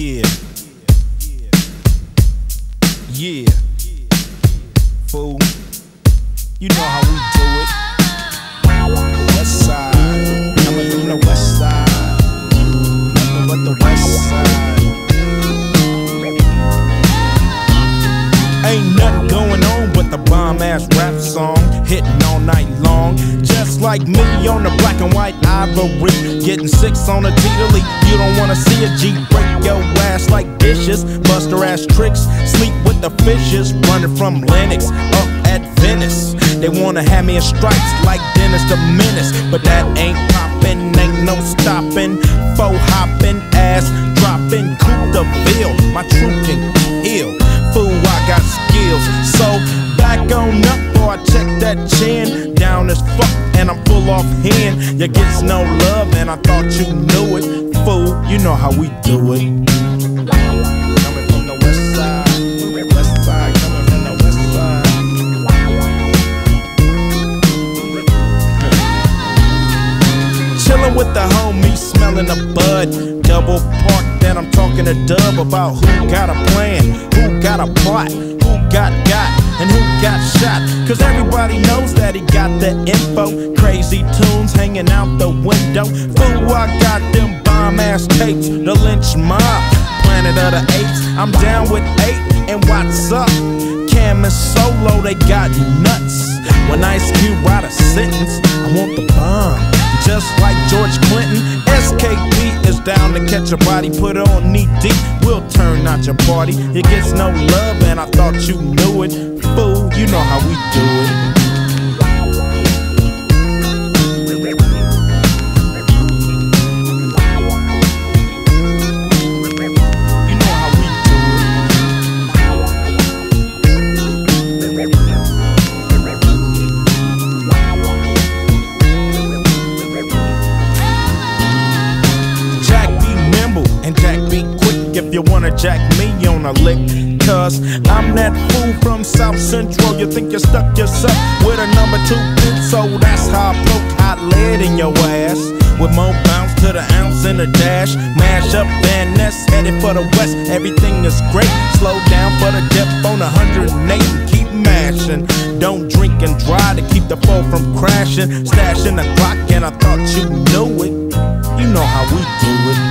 Yeah. Yeah. Fool. You know how we do it. West side. Coming from the west side. Nothing but the west side. Ain't nothing going on but the bomb ass rap song hitting all night long. Just like me on the black and white ivory, getting six on a T-Delete. You don't wanna see a G break your ass like dishes, buster ass tricks, sleep with the fishes, running from Lennox up at Venice. They wanna have me in stripes like Dennis the Menace, but that ain't poppin', ain't no stopping. Faux hoppin', ass droppin', Coupe de Ville. my truth can heal. Fool, I got skills, so back on up before I check that chin. Down as fuck, off hand. You gets no love, and I thought you knew it. Fool, you know how we do it. Chillin' with the homie, smelling a bud. Double park, then I'm talking to Dub about who got a plan, who got a plot, who got got, and who got shot. Cause everybody knows that he got the info. Crazy tunes hanging out the window. Fool, I got them bomb ass tapes, the Lench Mob. Planet of the Apes, I'm down with eight, and what's up? Kam and Solo, they got nuts. When Ice Cube write a sentence, I want the bomb. Just like George Clinton, SKP is down to catch a body, put on knee deep. We'll turn out your party. It gets no love, and I thought you knew it. You know how we do it. You know how we do it. Jack be nimble and Jack be quick if you wanna jack me on a lick. Cause I'm that fool from South Central. You think you stuck yourself with a number two pin, so that's how I broke hot lead in your ass. With more bounce to the ounce and the dash. Mash up Van Ness, headed for the west. Everything is great. Slow down for the dip on 108 and keep mashing. Don't drink and drive to keep the foe from crashing. Stashing the clock, and I thought you knew it. You know how we do it.